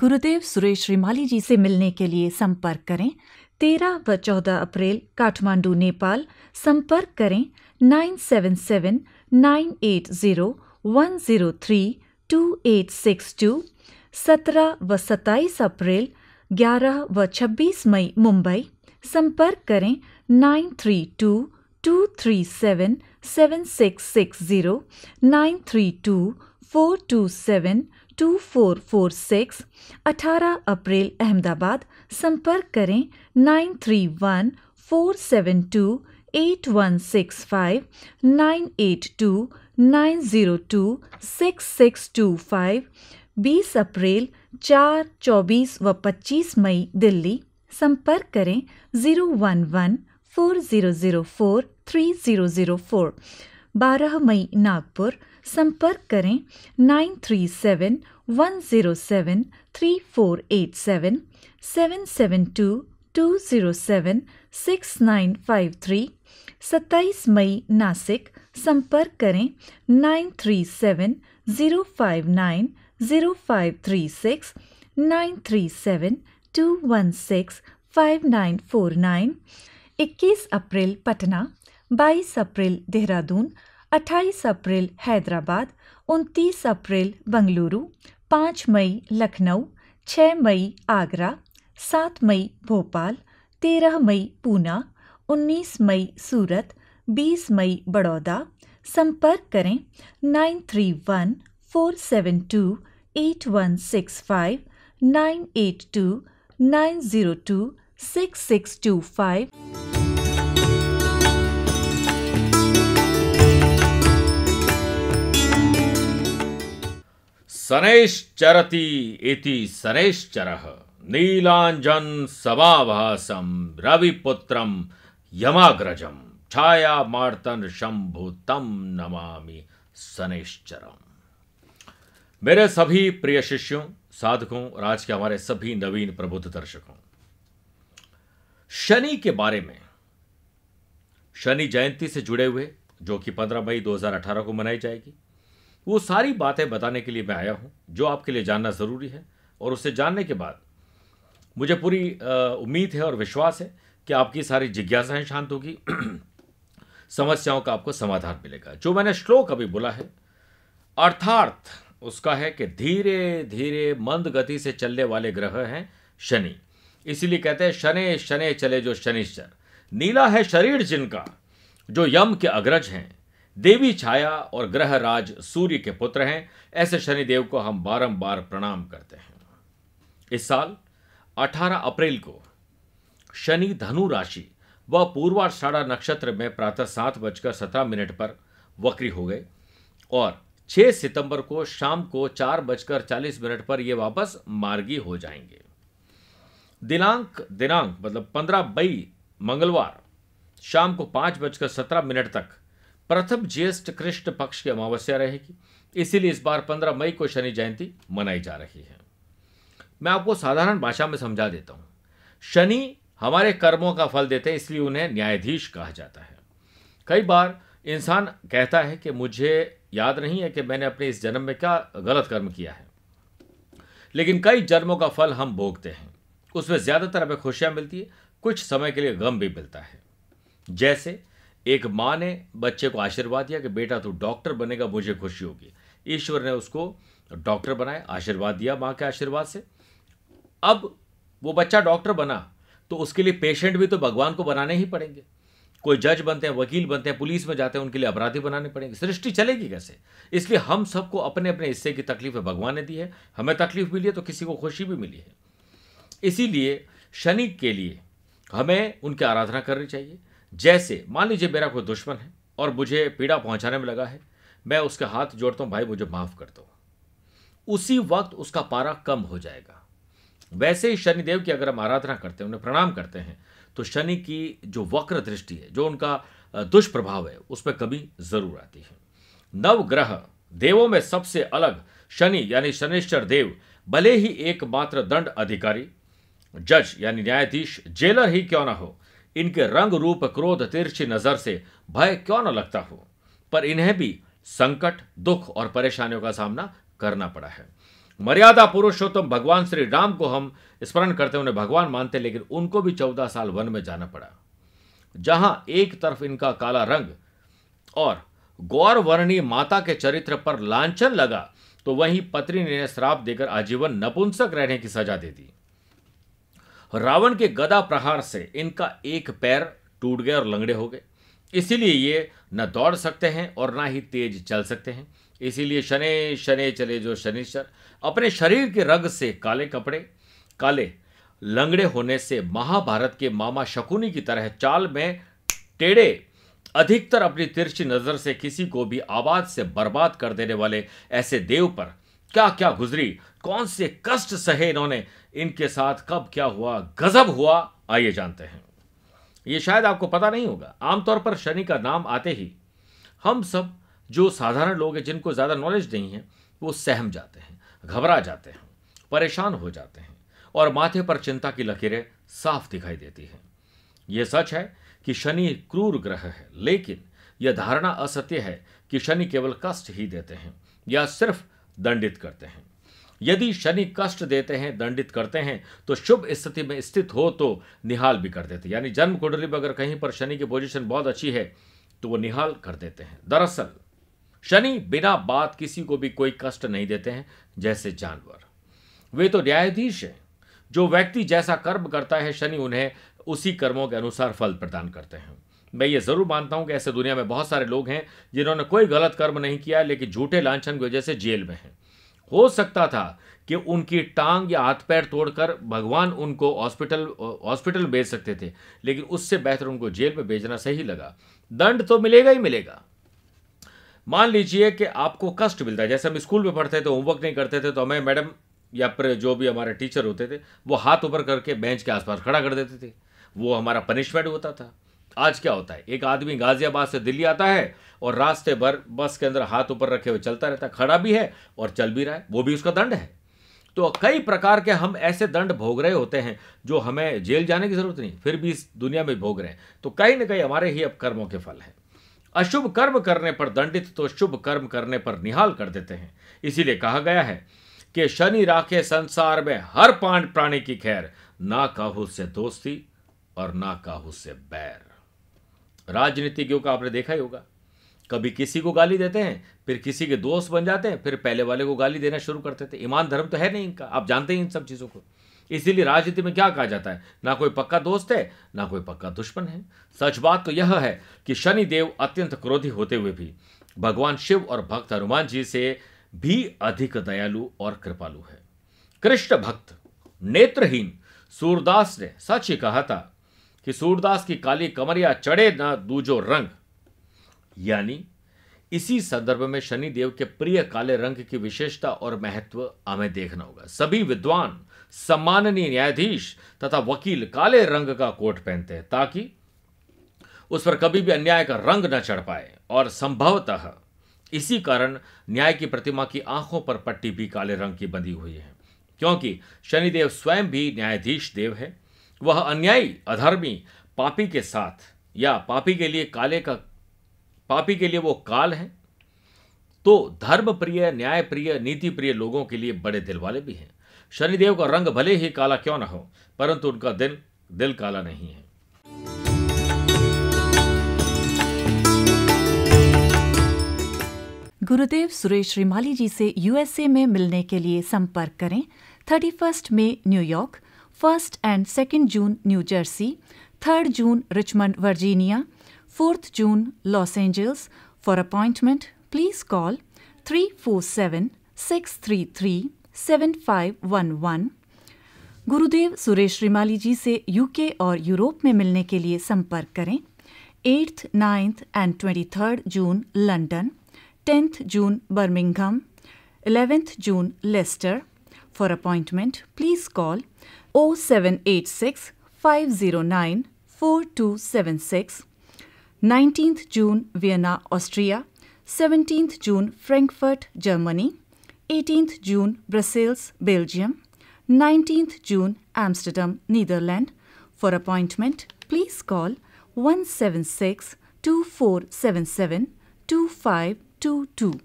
गुरुदेव सुरेश श्रीमाली जी से मिलने के लिए संपर्क करें। तेरह व चौदह अप्रैल, काठमांडू, नेपाल। संपर्क करें nine seven seven nine eight zero one zero three two eight six two सत्रह व सत्ताईस अप्रैल, ग्यारह व छब्बीस मई, मुंबई। संपर्क करें nine three two two three seven seven six six zero nine three two four two seven two four four six अठारह अप्रैल, अहमदाबाद। संपर्क करें nine three one four seven two eight one six five nine eight two nine zero two six six two five बीस अप्रैल, चार, चौबीस व पच्चीस मई, दिल्ली। संपर्क करें zero one one four zero zero four three zero zero four बारह मई, नागपुर। संपर्क करें nine three seven one zero seven three four eight seven seven seven two two zero seven six nine five three. सत्ताईस मई नासिक, संपर्क करें nine three seven zero five nine zero five three six, nine three seven two one six five nine four nine. इक्कीस अप्रैल, पटना। बाईस अप्रैल, देहरादून। अट्ठाईस अप्रैल हैदराबाद, उनतीस अप्रैल बंगलुरु, पाँच मई लखनऊ छः मई आगरा, सात मई भोपाल, तेरह मई पूना, उन्नीस मई सूरत, बीस मई बड़ौदा। संपर्क करें nine three one four seven two eight one six five, nine eight two nine zero two six six two five. शनैश्चरति इति शनैश्चरः नीलाञ्जन समाभासं रविपुत्रं यमाग्रजं। छायामार्तन शंभु तम नमामि शनैश्चरम मेरे सभी प्रिय शिष्यों, साधकों, और आज के हमारे सभी नवीन प्रबुद्ध दर्शकों, शनि के बारे में, शनि जयंती से जुड़े हुए, जो कि 15 मई 2018 को मनाई जाएगी वो सारी बातें बताने के लिए मैं आया हूँ, जो आपके लिए जानना ज़रूरी है। और उसे जानने के बाद मुझे पूरी उम्मीद है और विश्वास है कि आपकी सारी जिज्ञासाएँ शांत होगी। समस्याओं का आपको समाधान मिलेगा। जो मैंने श्लोक अभी बोला है, अर्थार्थ उसका है कि धीरे धीरे मंद गति से चलने वाले ग्रह हैं शनि। इसीलिए कहते हैं, शनि शनि चले जो शनिश्चर। नीला है शरीर जिनका, जो यम के अग्रज हैं। देवी छाया और ग्रह राज सूर्य के पुत्र हैं। ऐसे शनिदेव को हम बारंबार प्रणाम करते हैं। इस साल 18 अप्रैल को शनि धनु राशि व पूर्वाषाढ़ा नक्षत्र में प्रातः सात बजकर सत्रह मिनट पर वक्री हो गए और 6 सितंबर को शाम को चार बजकर चालीस मिनट पर ये वापस मार्गी हो जाएँगे। दिनांक दिनांक मतलब 15 मई, मंगलवार, शाम को पाँच बजकर सत्रह मिनट तक प्रथम ज्येष्ठ कृष्ण पक्ष की अमावस्या रहेगी। इसीलिए इस बार पंद्रह मई को शनि जयंती मनाई जा रही है। मैं आपको साधारण भाषा में समझा देता हूँ। शनि हमारे कर्मों का फल देते हैं, इसलिए उन्हें न्यायाधीश कहा जाता है। कई बार इंसान कहता है कि मुझे याद नहीं है कि मैंने अपने इस जन्म में क्या गलत कर्म किया है। लेकिन कई जन्मों का फल हम भोगते हैं। उसमें ज़्यादातर हमें खुशियाँ मिलती है, कुछ समय के लिए गम भी मिलता है। जैसे एक माँ ने बच्चे को आशीर्वाद दिया कि बेटा तू डॉक्टर बनेगा, मुझे खुशी होगी। ईश्वर ने उसको डॉक्टर बनाया, आशीर्वाद दिया माँ के आशीर्वाद से। अब वो बच्चा डॉक्टर बना तो उसके लिए पेशेंट भी तो भगवान को बनाने ही पड़ेंगे। कोई जज बनते हैं, वकील बनते हैं, पुलिस में जाते हैं, उनके लिए अपराधी बनाने पड़ेंगे। सृष्टि चलेगी कैसे? इसलिए हम सबको अपने अपने हिस्से की तकलीफ़ भगवान ने दी है। हमें तकलीफ़ मिली है तो किसी को खुशी भी मिली है। इसीलिए शनि के लिए हमें उनकी आराधना करनी चाहिए। जैसे, मान लीजिए मेरा कोई दुश्मन है और मुझे पीड़ा पहुँचाने में लगा है, मैं उसके हाथ जोड़ता हूँ, भाई मुझे माफ़ कर दो। उसी वक्त उसका पारा कम हो जाएगा। वैसे ही शनिदेव की अगर हम आराधना करते हैं, उन्हें प्रणाम करते हैं तो शनि की जो वक्र दृष्टि है, जो उनका दुष्प्रभाव है, उस पर कभी ज़रूर आती है। नवग्रह, देवों में सबसे अलग शनि, यानी शनिश्चर देव, भले ही एकमात्र दंड अधिकारी, जज, यानी न्यायाधीश, जेलर ही क्यों ना हो इनके रंग रूप क्रोध तिरछी नज़र से भय क्यों न लगता हो? पर इन्हें भी संकट, दुख और परेशानियों का सामना करना पड़ा है। मर्यादा पुरुषोत्तम भगवान श्री राम को हम स्मरण करते उन्हें भगवान मानते लेकिन उनको भी चौदह साल वन में जाना पड़ा। जहाँ एक तरफ़ इनका काला रंग और गौर वर्णीय माता के चरित्र पर लांछन लगा तो वहीं पत्नी ने श्राप देकर आजीवन नपुंसक रहने की सजा दे दी। रावण के गदा प्रहार से इनका एक पैर टूट गया और लंगड़े हो गए। इसीलिए ये न दौड़ सकते हैं और ना ही तेज चल सकते हैं। इसीलिए शने शने चले जो शनिश्चर। अपने शरीर के रग से काले कपड़े, काले लंगड़े होने से महाभारत के मामा शकुनी की तरह चाल में टेढ़े, अधिकतर अपनी तिरछी नज़र से किसी को भी आवाज़ से बर्बाद कर देने वाले ऐसे देव पर क्या क्या गुजरी? कौन से कष्ट सहे इन्होंने? इनके साथ कब क्या हुआ? गजब हुआ? आइए जानते हैं। ये शायद आपको पता नहीं होगा। आमतौर पर शनि का नाम आते ही हम सब जो साधारण लोग हैं, जिनको ज़्यादा नॉलेज नहीं है, वो सहम जाते हैं, घबरा जाते हैं, परेशान हो जाते हैं और माथे पर चिंता की लकीरें साफ़ दिखाई देती हैं। यह सच है कि शनि क्रूर ग्रह है, लेकिन यह धारणा असत्य है कि शनि केवल कष्ट ही देते हैं या सिर्फ़ दंडित करते हैं। यदि शनि कष्ट देते हैं, दंडित करते हैं तो शुभ स्थिति में स्थित हो तो निहाल भी कर देते यानी जन्म कुंडली में अगर कहीं पर शनि की पोजीशन बहुत अच्छी है तो वो निहाल कर देते हैं। दरअसल, शनि बिना बात किसी को भी कोई कष्ट नहीं देते हैं, जैसे जानवर। वे तो न्यायाधीश हैं। जो व्यक्ति जैसा कर्म करता है, शनि उन्हें उसी कर्मों के अनुसार फल प्रदान करते हैं। मैं ये ज़रूर मानता हूँ कि ऐसे दुनिया में बहुत सारे लोग हैं जिन्होंने कोई गलत कर्म नहीं किया, लेकिन झूठे लांछन की वजह से जेल में हैं। हो सकता था कि उनकी टांग या हाथ पैर तोड़कर भगवान उनको हॉस्पिटल हॉस्पिटल भेज सकते थे, लेकिन उससे बेहतर उनको जेल में भेजना सही लगा। दंड तो मिलेगा ही मिलेगा। मान लीजिए कि आपको कष्ट मिलता है, जैसे हम स्कूल में पढ़ते थे होमवर्क नहीं करते थे तो हमें मैडम या फिर जो भी हमारे टीचर होते थे, वो हाथ ऊपर करके बेंच के आसपास खड़ा कर देते थे। वो हमारा पनिशमेंट होता था। आज क्या होता है? एक आदमी गाजियाबाद से दिल्ली आता है और रास्ते भर बस के अंदर हाथ ऊपर रखे हुए चलता रहता है, खड़ा भी है और चल भी रहा है, वो भी उसका दंड है। तो कई प्रकार के हम ऐसे दंड भोग रहे होते हैं जो हमें जेल जाने की ज़रूरत नहीं फिर भी इस दुनिया में भोग रहे हैं। तो कहीं ना कहीं हमारे ही अब कर्मों के फल है। अशुभ कर्म करने पर दंडित तो शुभ कर्म करने पर निहाल कर देते हैं। इसीलिए कहा गया है कि शनि राखे संसार में हर पांड प्राणी की खैर, ना काहू से दोस्ती और ना काहू से बैर। राजनीतिज्ञों का आपने देखा ही होगा। कभी किसी को गाली देते हैं, फिर किसी के दोस्त बन जाते हैं, फिर पहले वाले को गाली देना शुरू करते थे ईमान धर्म तो है नहीं इनका, आप जानते हैं इन सब चीज़ों को। इसीलिए राजनीति में क्या कहा जाता है? ना कोई पक्का दोस्त है, ना कोई पक्का दुश्मन है। सच बात तो यह है कि शनि देव अत्यंत क्रोधी होते हुए भी भगवान शिव और भक्त हनुमान जी से भी अधिक दयालु और कृपालु है। कृष्ण भक्त, नेत्रहीन, सूरदास ने सच ही कहा था कि सूरदास की काली कमरिया चढ़े न दूजो रंग। यानी, इसी संदर्भ में शनि देव के प्रिय काले रंग की विशेषता और महत्व हमें देखना होगा। सभी विद्वान, सम्माननीय न्यायाधीश तथा वकील काले रंग का कोट पहनते हैं, ताकि उस पर कभी भी अन्याय का रंग न चढ़ पाए। और संभवतः इसी कारण न्याय की प्रतिमा की आँखों पर पट्टी भी काले रंग की बंधी हुई है। क्योंकि शनिदेव स्वयं भी न्यायाधीश देव है वह अन्यायी, अधर्मी, पापी के साथ, या पापी के लिए काले का, पापी के लिए वो काल है तो धर्म प्रिय न्याय प्रिय नीति प्रिय लोगों के लिए बड़े दिल वाले भी हैं। शनिदेव का रंग भले ही काला क्यों ना हो, परंतु उनका दिल दिल काला नहीं है। गुरुदेव सुरेश श्रीमाली जी से यूएसए में मिलने के लिए संपर्क करें। थर्टी फ़र्स्ट में New York first and second June New Jersey third June Richmond Virginia fourth June Los Angeles for appointment please call three four seven six three three seven five one one Gurudev Suresh Shrimali जी से UK और Europe में मिलने के लिए संपर्क करें। Eighth, ninth and twenty third June London tenth June Birmingham eleventh June Leicester for appointment please call 0786 509 4276, 19th June, Vienna, Austria, 17th June, Frankfurt, Germany, 18th June, Brussels, Belgium, 19th June, Amsterdam, Netherlands. For appointment, please call 176 2477 2522.